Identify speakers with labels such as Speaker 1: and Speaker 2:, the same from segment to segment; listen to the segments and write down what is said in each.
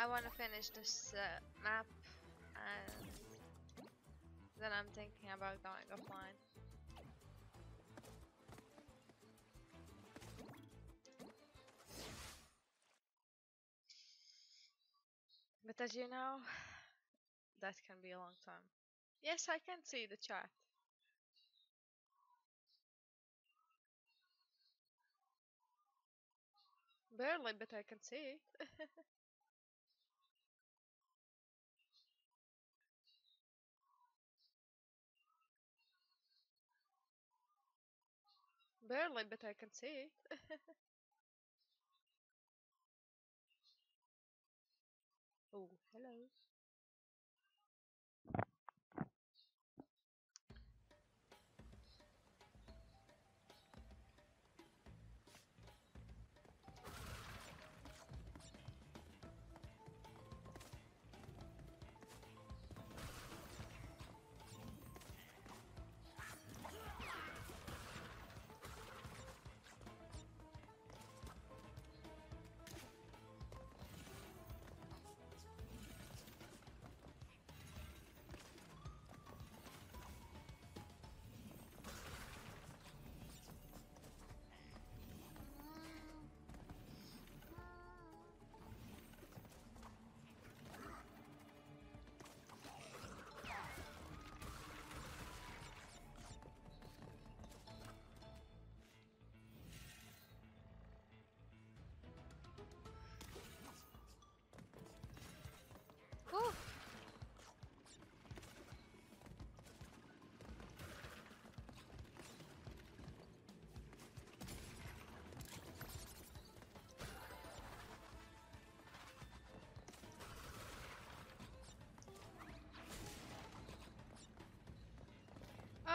Speaker 1: I want to finish this uh, map and then I'm thinking about going offline. But as you know, that can be a long time. Yes, I can see the chat. Barely, but I can see it. Barely, but I can see it. oh, hello.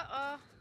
Speaker 1: Uh-oh.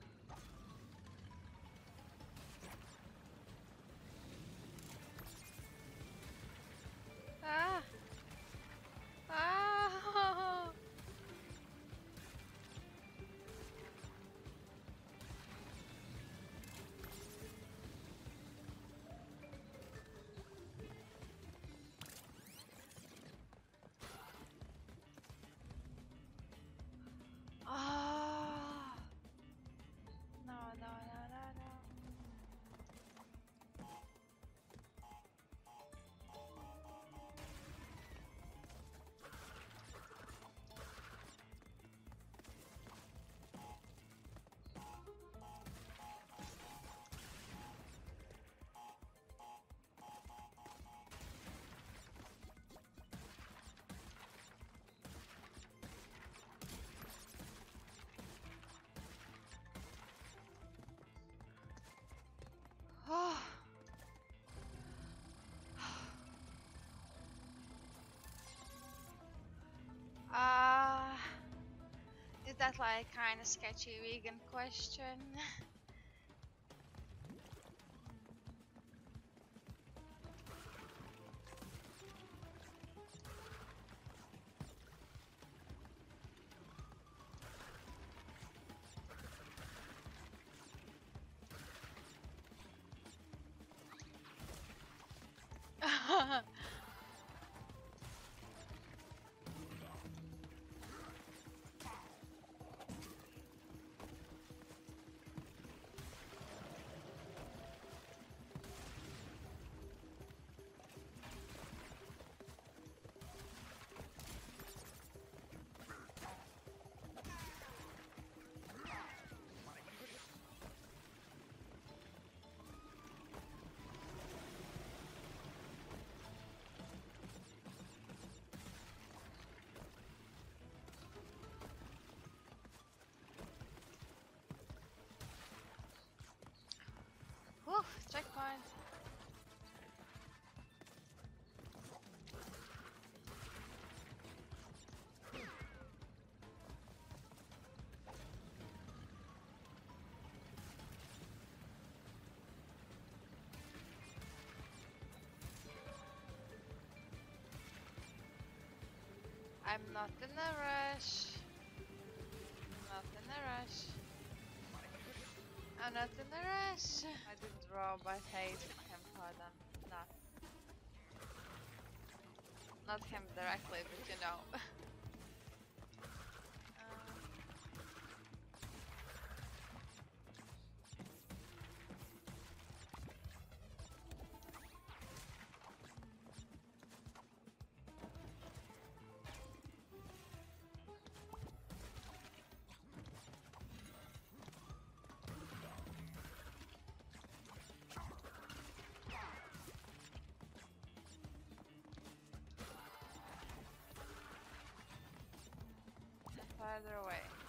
Speaker 1: Is that like kind of sketchy vegan question? I'm not in a rush. Not in a rush. I'm not in a rush. I didn't rob, I hate him them. Not. not him directly, but you know. farther away.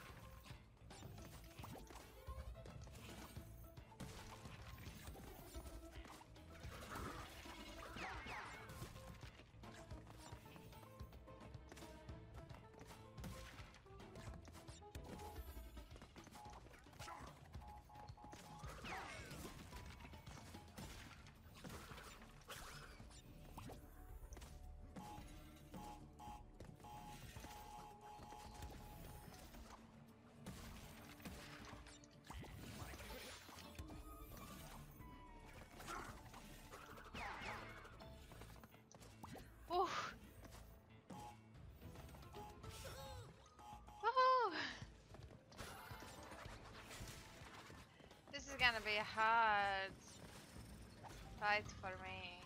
Speaker 1: Gonna be hard fight for me.